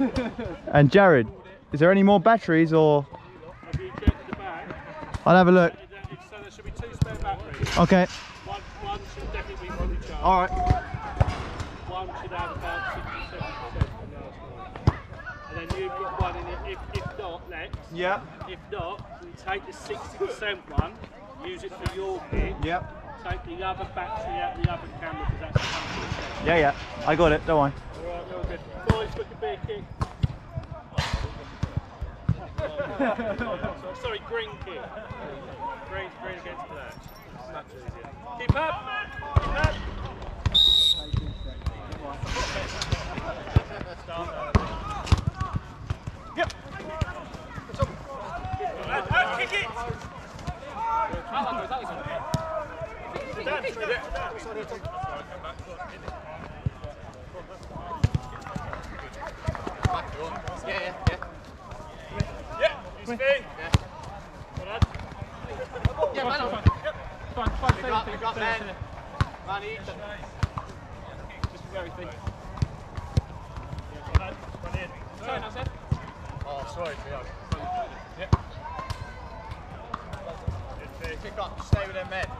And Jared, is there any more batteries or? Have you checked the back? I'll have a look. So there should be two spare batteries. Okay. One, one should definitely be fully charged. All right. One should have about 67% on the last. And then you've got one in it. If, if not, Lex, Yeah. if not, you take the 60% one, use it for your kit. Yep. Take the other battery out the other camera because that's 100%. Yeah, yeah. I got it. Don't worry. Alright, real good. Boys, look a beer kick. Sorry, green kick. Green, green against black. Much easier. Keep up! Keep up! Yep. Out, out, kick it! Oh, sorry, Theo. Yep. Kick up, stay with them men.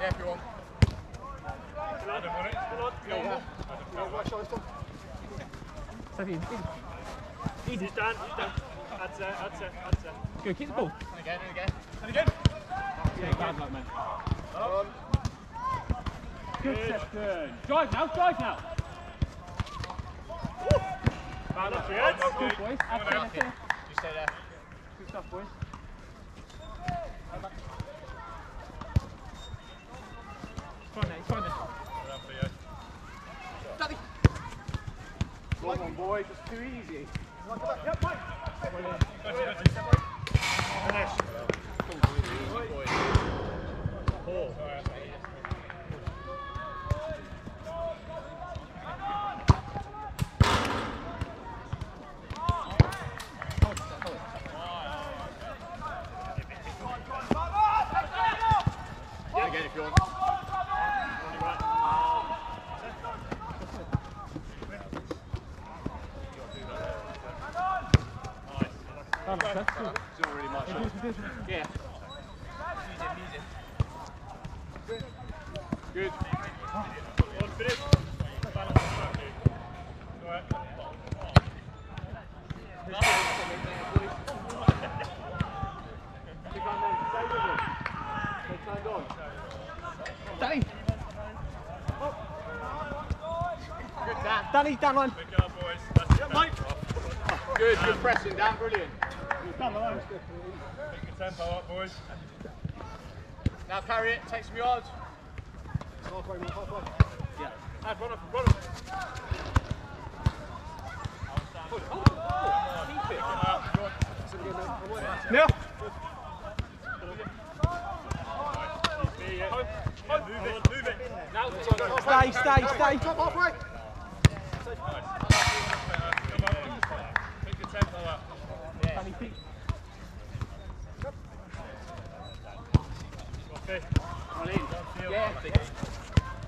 Yeah, if you want. Easy, he's done, he's done. That's it, that's it, that's it. Go, keep the ball. And again, and again. And again. Yeah, bad luck, man. Come on. Good, Drive now, drive now. Bad luck, Good, boys. That's it. You stay there. Good stuff, boys mate, fine, mate. Come on, boys, it's too easy. Yep, Mike. And again if you want. It's not really much. Yeah. Good. One Danny, Good, Dan. Danny, down line. Good go, boys. That's it, mate. Good, good pressing, Dan. Brilliant. Down the line. Pick the tempo up, boys. Now carry it, take some yards. Yeah. Add run up, run up. Move it, move it. Now, Stay, stay, stay. Come on. Pick the tempo up. Okay. On in. Yeah. Set, set. Sorry, mate. Back in. Set. Pick it up. Two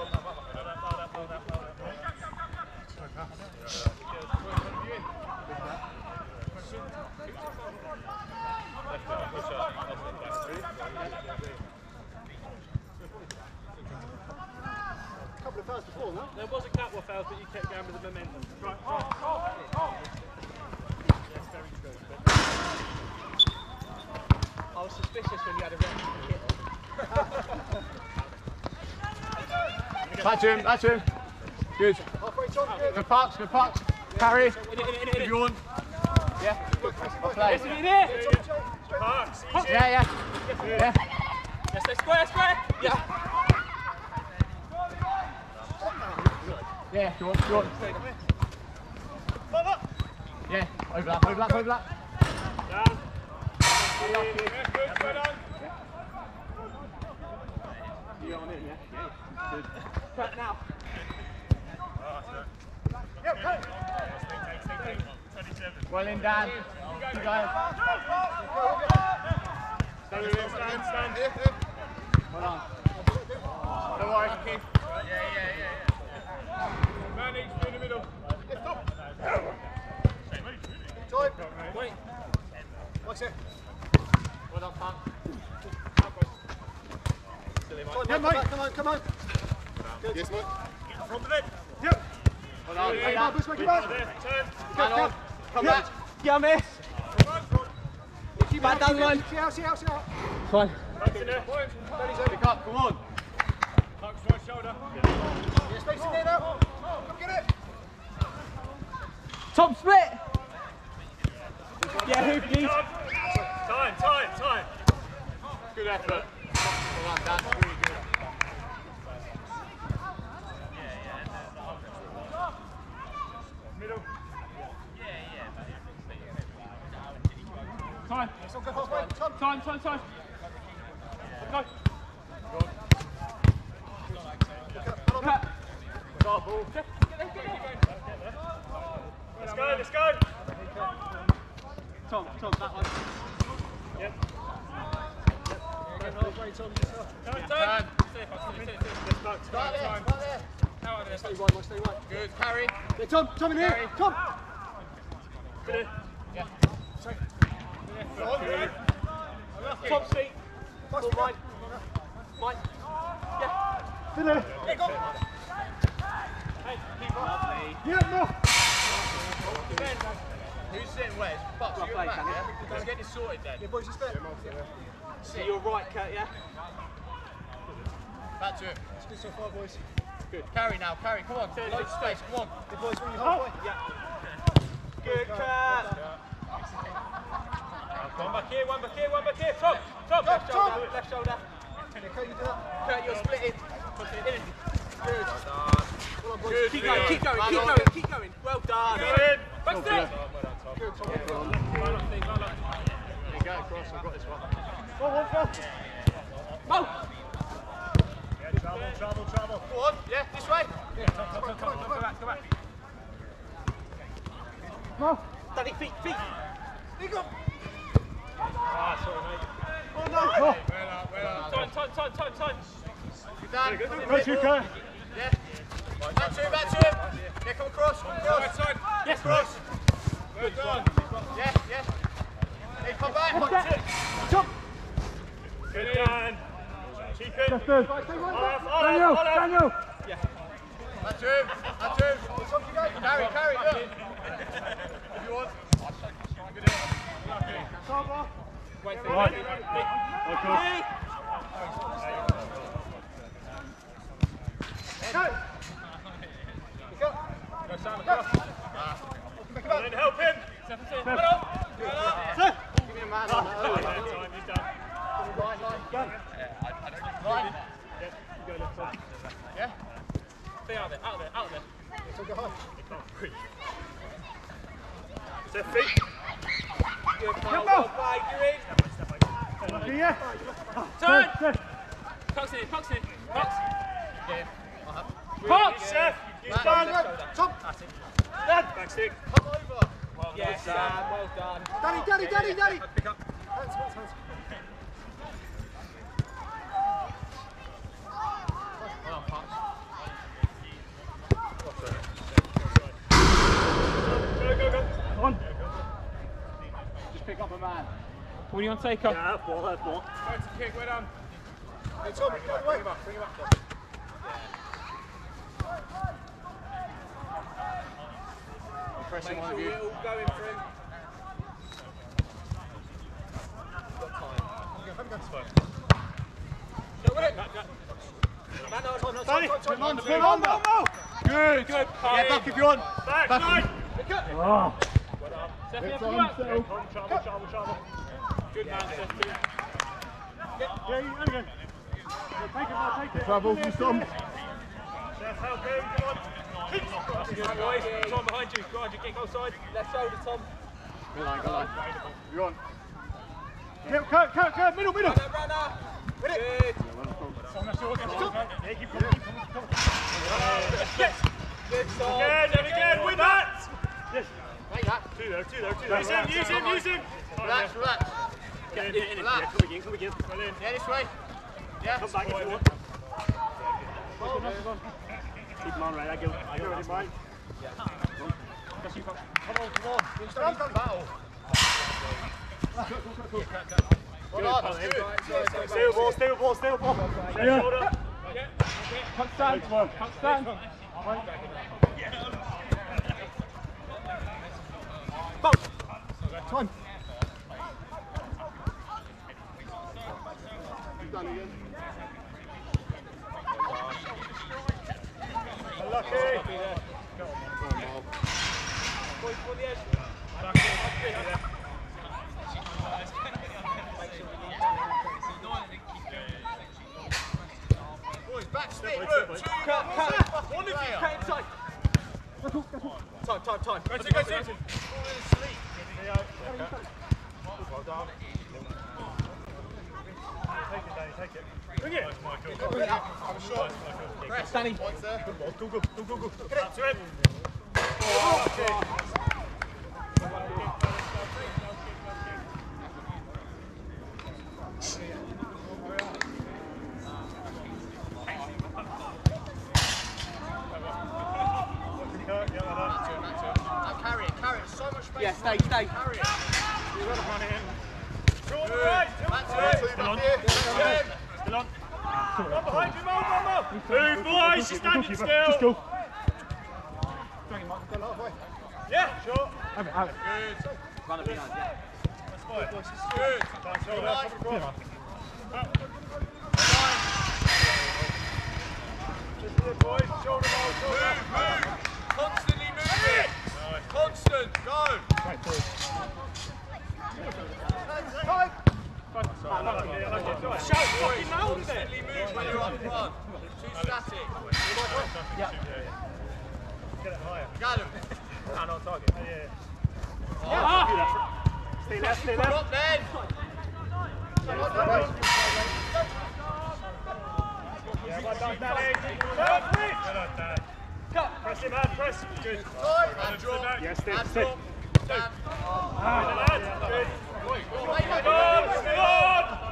A couple of fouls, but you kept going with the momentum. Right, But... I was suspicious when you had a red kit on. That's him, that's him. Good. Good parks, good parks. Carry. If you want. Yeah. I'll play. Yeah, yeah. Yeah. Yes, let's square, square. Yeah. Yeah, go on, go on. Yeah, overlap, overlap, overlap. Down. Cut now. Well in, Dan. Keep going. Stay with him, stand, stand. Well on. Don't worry, keep. Yeah, yeah, yeah. Man needs to be in the middle. Lift up. Time. Wait. Watch it. Well done, Punk. Yeah, mate. Come on, come on. Yes, mate. Yep. Well done. Hey, Hey, Dan. Bubbles, make it back. Man on. Come back. Yeah, miss. Back down the. See out, see out, see out. Fine. Pick up, come on. Yeah, space in there now. Come get it. Top split. Yeah, who please? Time, time, time. Good effort. Well done, Dan. Really good. Time. Let's not go halfway. Tom. Time, time, time. Go. Cut. Got a ball. Let's go, let's go. Tom, Tom, that one. Turn, turn. Dan. Let's go, Start there, time. start there. Stay right, mate, stay right. Good, carry. Yeah, Tom, Tom in here. Harry. Tom. Yeah. Top seat. Pass Full it. Mike. Mike. Yeah. In there. Yeah, go. Yeah, no. Who's sitting where? It's Bucks, you at the back, yeah? Let's get this sorted then. Yeah, boys, it's there. So you're right, Kurt, yeah? Back to it. It's good so far, boys. Good. Carry now, carry. Come on. Load space, come on. Yeah, boys, when you're oh. halfway. Good, Kurt. One back here, one back here, one back here. Top, top. Go, Left Tom. shoulder, left shoulder. Yeah, can you do that? Kurt, you're splitting. In. Good. Well done. Good. Keep going, keep going, keep going, keep going. Well done. Go in. Back stick. Good, you. Yeah, back, go Ah. Oh. Oh. Yes, Cross. Well done. Yeah, yeah. Hey, come back. Jump. Good Dan. Keep it. That's good. Olive, Olive, Daniel, Olive. Daniel. Back to him, back to him. Carry, carry, look. If you want. Wait Right. Okay. Go. Go. Go Sam across. And then help him. Seven, seven. Done. Set. Give me a man Yeah, on that. time, he's done. Line, line. Line. Go left side. Yeah. Stay out there, out there, out there. So go high. He can't breathe. Set feet. Good, on. Well played, you're in. Lucky, yeah. Turn. Set, set. Cox in, Cox in. Cox. Yeah. Cox. Seth, he's Man, done. Go. Tom. Back stick. Come over. Yes, Sam, well done. Daddy, daddy, daddy, daddy. Pick up. Hands, hands, hands. Well done, Go, go, go. On. Just pick up a man. What do you want to? Yeah, have ball, have ball. Go to kick, well done. Hey, Tom, go away. Bring him up, bring him up. pressing Make on sure you. We're all going for him. Good. Good. Get back if you want. Back. back. Oh. Steffi, on, up. Travel, travel, travel. Good man, Steffi. Yeah, you go again. Take it, take it. Travel, you stop. Steph, help him. Come on. Good boys, Tom behind you. Go on, you kick outside. Left shoulder, Tom. Go line, go line. You're on. Kurt, Kurt, Kurt, Kurt, middle, middle. Runner, runner. Good. Good, yeah, come again, come again. Yeah, this way. Yeah. Come back if you want. Keep him on, right, I go. I go, it's mine. Come on, come on. battle. Well done, that's good. Stay with ball, stay with ball, stay with ball. Yeah. Shoulder. Cut stand. Cut stand. Time. Unlucky. Boys, back split. Wait, Look, wait. two. Cut, cut. One of you. Cut inside. Time, time, time. Go to, go to. Take it, Danny, take it. Bring it. I'm a shot. Press. Danny. Points there. Go, go, go, go, go. Get it. Out to him. Yeah, well done. Now carry it, carry it. So much space. Yeah, stay, stay. Carry it. Run in. Short Good. right. That's it. Still on. Back here. Again. Still on. One behind you, Mo, Mo, Mo. Move, boys. You're standing Just still. go. Yeah, sure. Have it, have it. Good. Runner behind, yeah. That's fine. Good. Time, shoulder. Right. Come across. Just here, boys. Shoulder roll, shoulder. Move, move. Constantly moving. Constant. Go. Right, sorry. Shout fucking loud there. Constantly move when you're up front. Too static. Get it higher. Gallum. And on target. Yeah. Stay left, stay left. Drop then. Yeah, well done, Danny. Well done, Dan. Press him, man, press. Good. Time. And drop. Yeah, stay, stay. Stand. Good, lad. Good. Wait, Still on, still on.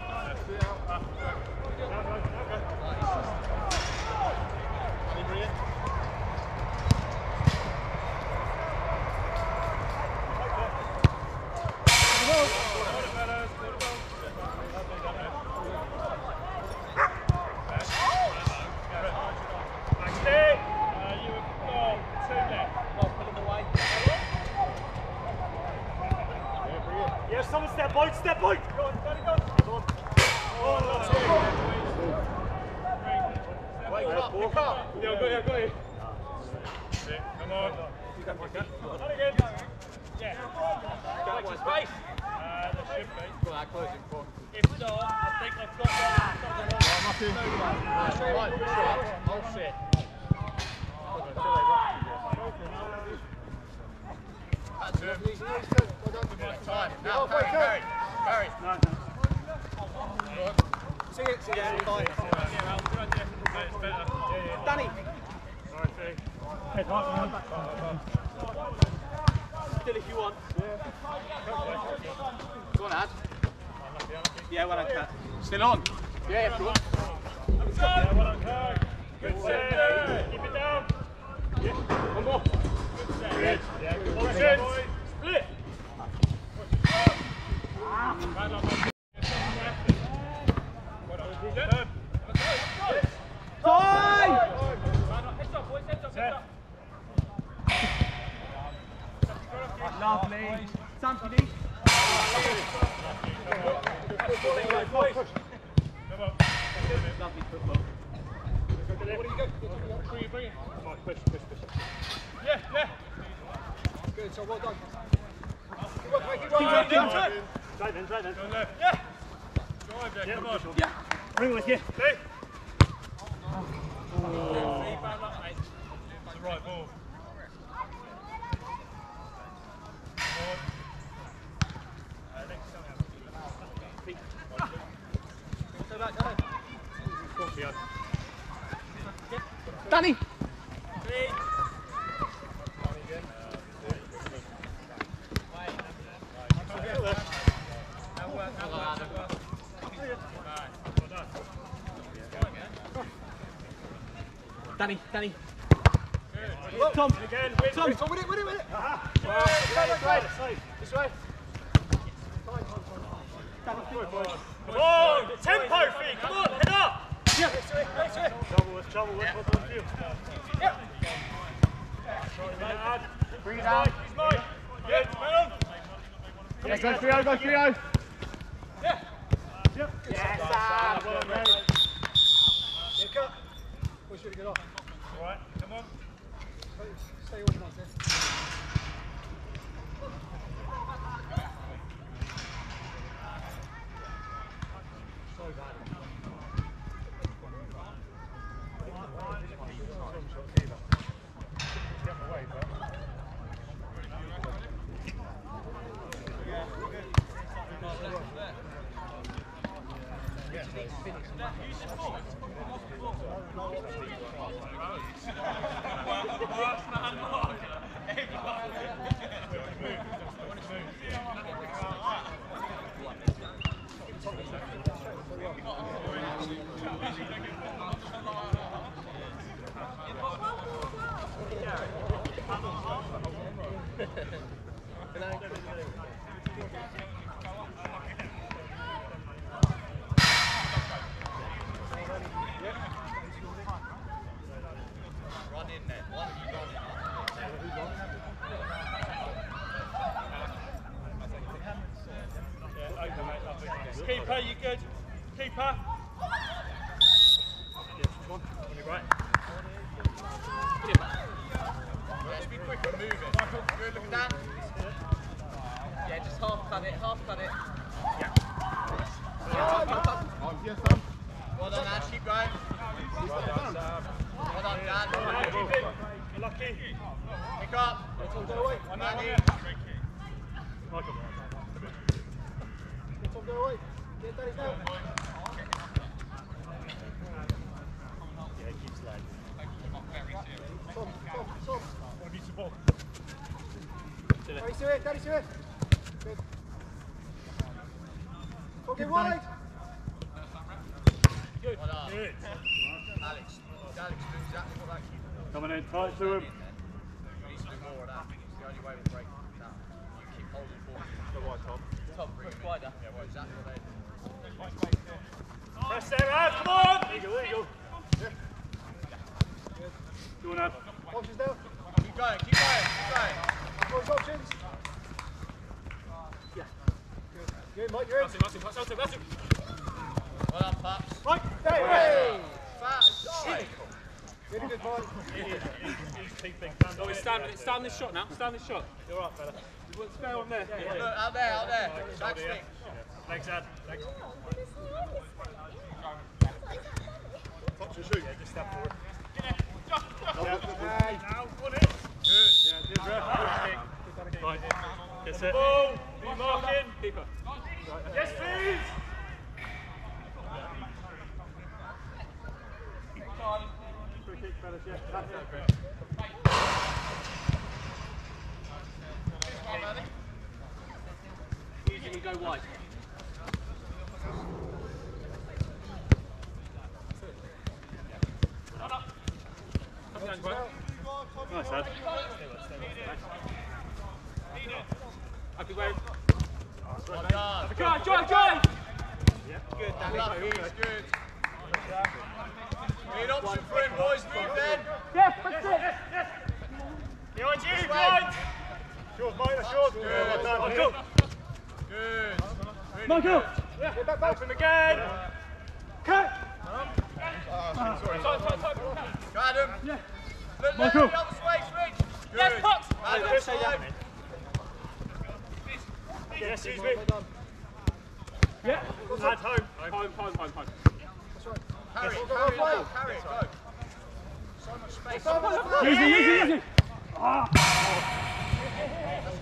Yeah, someone step point, step point. Go on, Danny, go on. Go on. Oh, that's it. Wake up. Pick up. Yeah, I've got you, I've got you. Come on. On again. Yeah. Go to space. Uh, there should be. Got that closing point. If not, I think they've got that. Right. Oh. That's time. Now. See it, see it. Fine. Danny. Head hot, man. Still if you want. Go on, Ad. Yeah, well on, Cat. Still on? Yeah, go on. Yeah, well on, Cat. Good set. Keep it down. Yeah. One more. Good set. Yeah, good set. Split. Ah. Lovely. Sam, you need? Lovely football. What do you got? Who are you bringing? Oh, push, push, push. Yeah, yeah. Good, so well done. Keep working, keep working. Keep working. Drive in, drive in. Go left. Yeah. Drive there, yeah, come on. Yeah. Bring it with you. Stay. Oh. Oh. Oh. It's the right ball. Danny. Danny, Danny. Good. Tom. Again, Tom. Tom, win it, win it, win it. This way. This way. Come on, tempo, Fee. Come on, head up. Trouble with, trouble with, what's on field? Bring it down. He's mine. Good, man on. Yeah, go Theo, go Theo. Yeah. Yep. Yes, Ah, well done, mate. Yeah, cut. Push it to get off. All right, come on. Stay organised there. Keeper, you good? Keeper. Right. Let's be quick and move it. Good, look at that. Yeah, just half cut it, half cut it. Well done, Ash, keep going. Well done, Dan. Keep it. You're lucky. Pick up. Manny. Michael. Get Tom, go away. Get Danny down. Yeah, keep sliding. Tom, Tom, Tom. Want to beat the ball. It, to it. Good. Tom, get wide. Good. Good. Alex. Alex, exactly what that Coming in tight to him. needs to do more of that. It's the only way we'll break that. You keep holding forward. The white Tom. Push wider. Yeah, exactly what they do. Press Ad. Come on. There you go, there you go. Doing that. Options down. Keep going, keep going, keep going. Boys, options. Yeah. Good. Good, Mike, you're in. Well done, Pups. Mike, hey! Fat. Really good, Mike. He's keeping. Oh, it's stand, stand this shot now. Stand this shot. You're right, fella. Go on there. Look, out there, out there. Back stick. Legs out. Legs. Touch and shoot. Yeah, just step forward. Now, won it. Good. Yeah, good, ref. Right. That's it. Ball. Be marking. Yes, please. Yeah. Usually go wide. Nice, lad. Happy way. Well done. Drive, drive, drive! Good, Danny. Lucky, it's good. Be an option for him, boys. Move then. Yes, that's it! Behind you, way. behind. Yours, mate, that's yours. Good. Well done, Michael. Good. Really Michael! good. Get back, back. Help him again. Cut! Go, Adam. Yeah. Look, look, Michael. the other way, switch. Good. Yes, Pups. Adam, Yes, side. Yeah, excuse me. Yeah. Add home. Home, home, home, home. Carry it, carry it, carry it, go. So much space. So much space. Easy, easy, easy. That's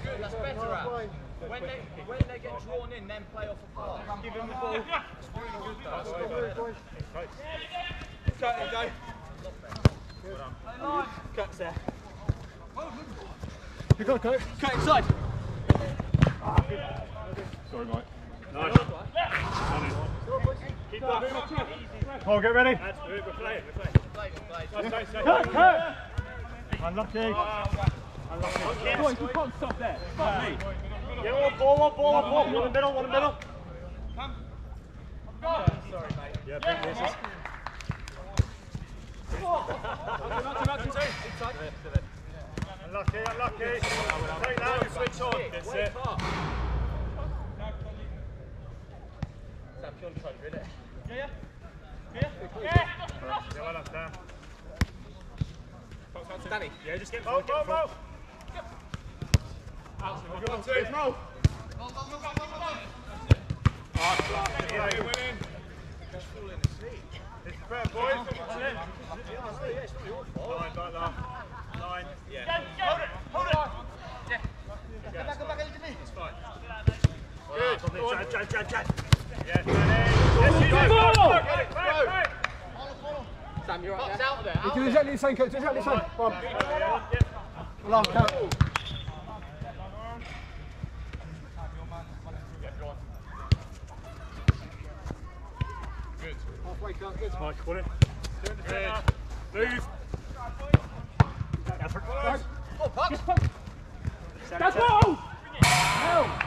good, that's better out. When they, when they get drawn in, then play off a pass. Give him the ball. It's really good though. That's way better. Cut it, go. Cuts there. You got it, coach. Cut inside. Sorry, mate. Nice. Keep that. Paul, get ready. That's good. We're playing. We're playing. Cut, cut. Unlucky. Boys, you can't stop there. Stop me. Yeah, one ball, one ball, one ball. One in the middle, one in the middle. Sorry, mate. Yeah, big misses. Unlucky, unlucky. Take that and switch on. That's it. Sam, purely trying to rid it. Yeah, well done, Sam. Danny. Yeah, just get Mo, Mo, Mo. One, two, Mo. Yeah, you went in. It's fair, boys. That's it. Line, like that. Line. Yeah. Hold it, hold it. Yeah. It's fine. Good. Go on. Jad, jad. Yes, you do. Go. Back, back. Sam, you're right there. out there. You do. Do the. Halfway good. Mike, it. Move. Effort. Oh, puck. That's go! Reshape,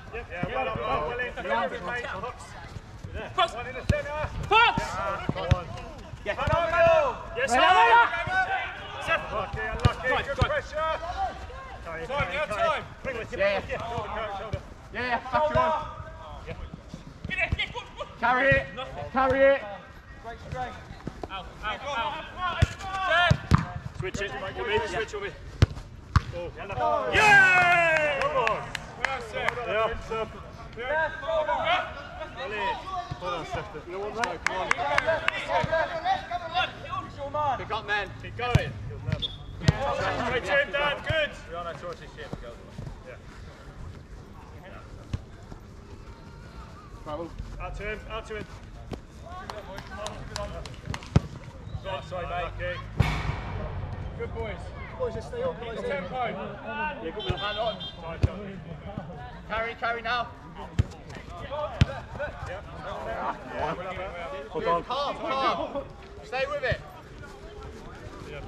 Yeah. Ah. Switch it. Switch on. Oh. Yeah! Come on. Good. Out to him, out to him. Right side, mate. Good boys. Boys, stay. Tempo. Yeah, good. Man on. Carry, carry now. Hold on. Calm, calm. Stay with it.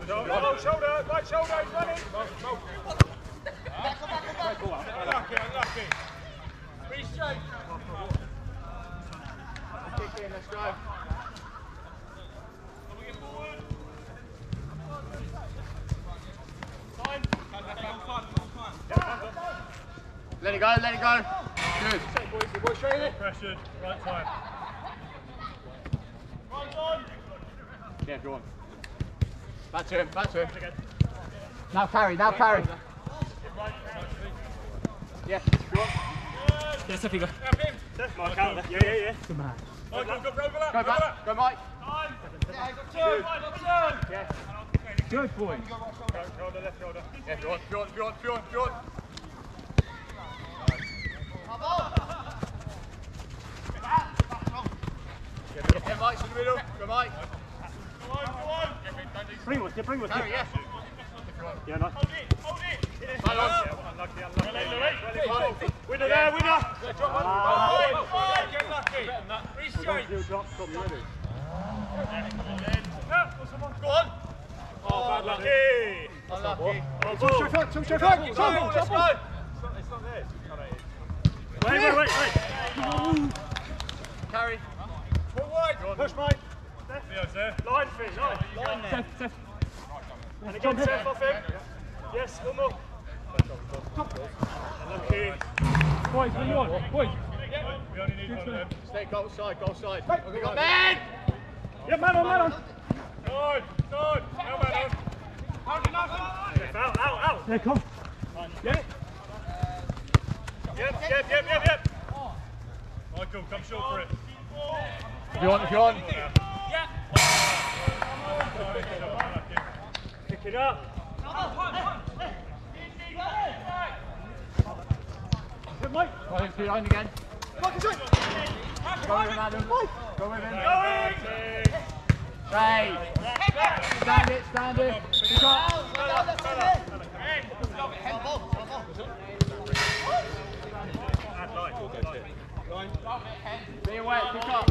Shoulder, shoulder, right shoulder, he's running. Unlucky, unlucky. Be straight. Kick in, let's go. Let it go, let it go. Good. Pressured, right time. Yeah, go on. Back to him, back to him. Now carry, now carry. Yeah, go on. Yes, off you go. Mark out there. Yeah, yeah, yeah. Good man. Go, go, go, overlap, Go back, go Mike. Good boy. Right shoulder, left shoulder. Yeah, go. Yeah, in the middle. Mike. Yeah, bring. Carry, yeah. Yeah, nice. Right on. Unlucky, unlucky. Well in, Winner there, winner. Get lucky. Reshape. Still drop, stop, ready? Go on. Oh, bad lucky. Unlucky. Oh, ball. foot, foot. Go, Touch let's your foot. go. It's not theirs. Wait, wait, wait. Carry. Pull wide. Push, mate. There. Line, Finn, line. Line there. Seth, Seth. And again, Seth off him. Yes, one more. Lucky. Boys, what you? Boys. We only need one of them. Stay goal side, goal side. We got man. Yeah, man on, man on. Side, side. No man on. Out, out, out. Yeah, come. Yeah. Yep, yep, yep, yep, yep. Michael, come short for it. If you want, if you want. Pick it up. Good, Mike. Right, it's behind again. Mike, it's right. Go with him, Adam. Go with him. Right. Stand it, stand it. Be away, pick up.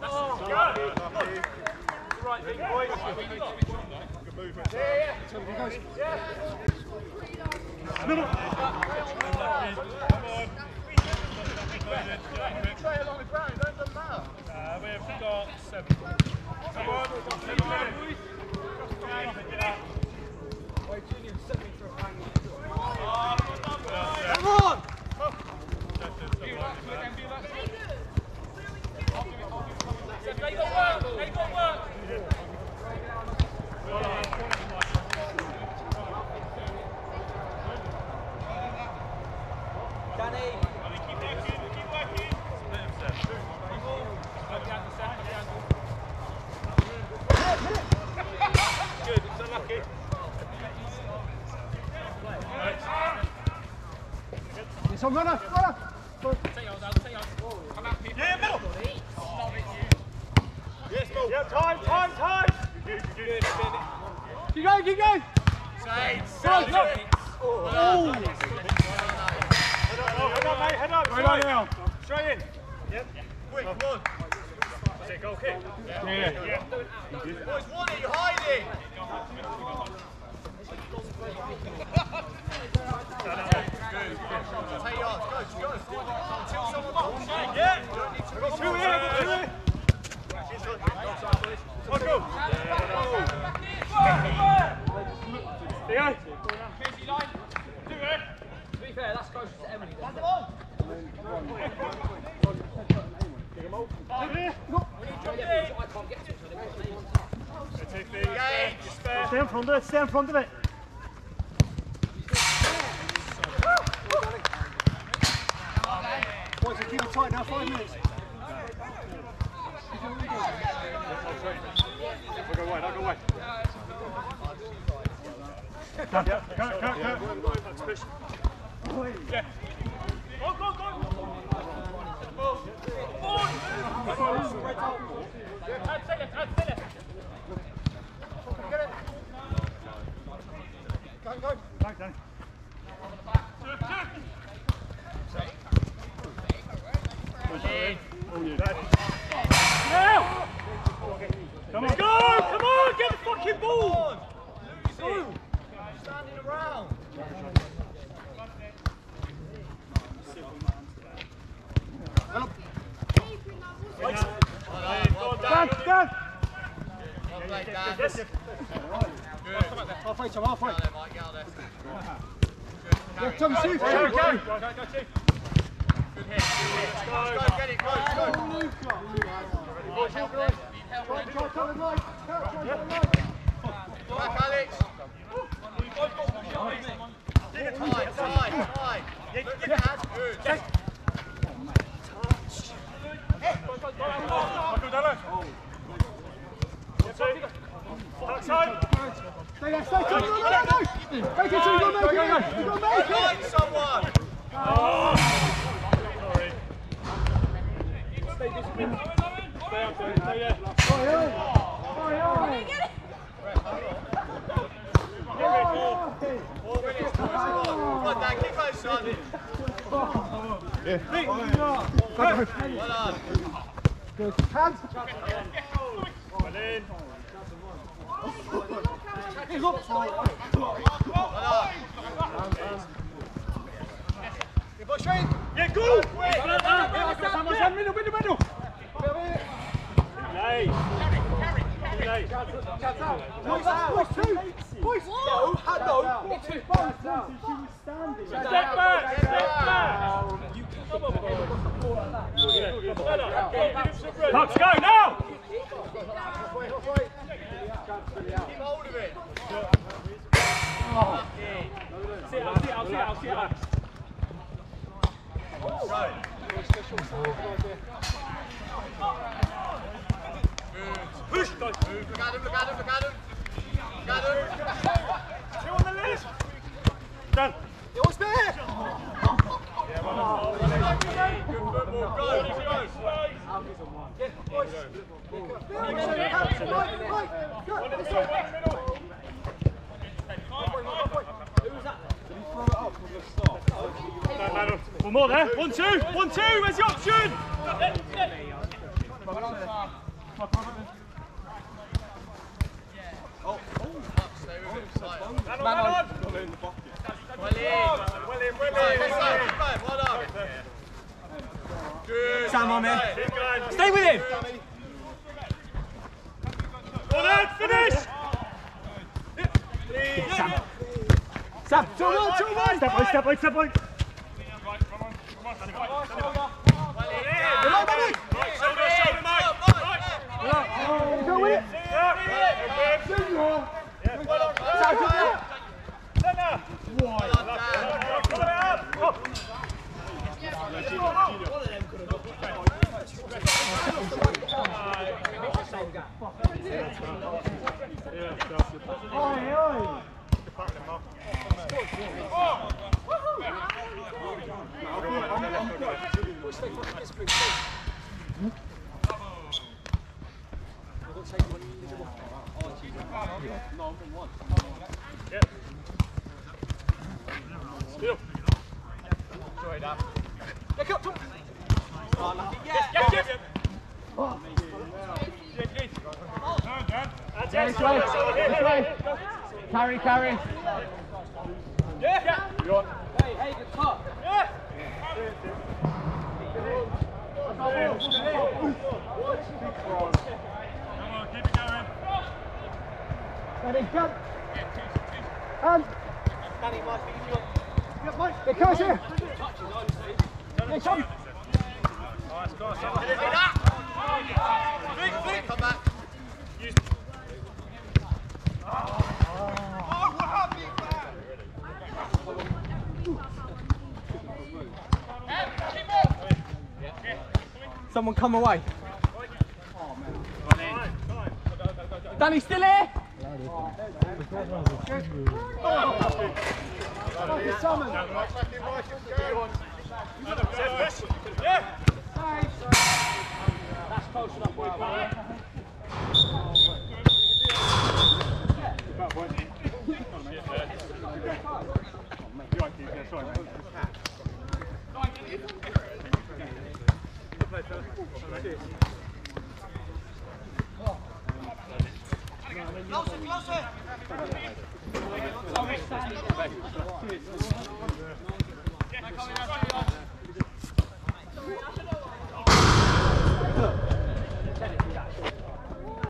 Come on, go. Right, big boy. Middle. Uh, we've got seven. Come on, seven minutes. Come on. Danny. Good, it's unlucky. It's on runner, runner. Yeah, middle. Yes, ball. Yeah, time, time, time. Good, good. Keep going, keep going. Go, go. Oh. Head up, mate, head up. Go down now. Straight in. Yep. Quick, come on. That's it, goal kick. Yeah, yeah. Yeah. Boys, want it, you're hiding. Take yards, go, go. Until someone calls you. Yeah. You don't need to Two here, two here. Michael. Theo. To be fair, that's closer to Emily. Then. Two here. I can't get to it. so they won't leave. Take the spare. your spare. Stay in front of it, stay in front of it. Boys, keep it tight now, five minutes. I'll go wide, I'll go wide. Cut, cut, cut, cut. Yeah. Go, go, go. Thanks, Danny. Oh, yeah. Now! Come on. Go! Come on! Get the fucking ball! Standing around. Stand, stand! Well played, Dan. Yes. Halfway, Tom, halfway. Get out there, Mike, get out there. Yeah, Tom, shoot, shoot, Go, shoot. go, go, go, go, Chief. Make it so you don't make it. You don't make it. Find someone. Sorry. Oi, oi. Oi, oi. Oi. Four minutes, boys. Come on, Dan, keep close, son. Well Well done. Good. Hands. Yeah, go! Middle, middle, middle! Late. Late. Step back! Keep hold. Look at him, look at him, look at him. Look at him. Two on the list! Done. Good football. Go, go. Don't matter. One more there. One, two. One, two. Where's the option? Still. Carry, carry. Yeah, yeah. You're on. Hey, hey, good top. Yeah. Come on, keep it going. Flick. Come back. Someone come away. Danny still here? Closer, zusammen.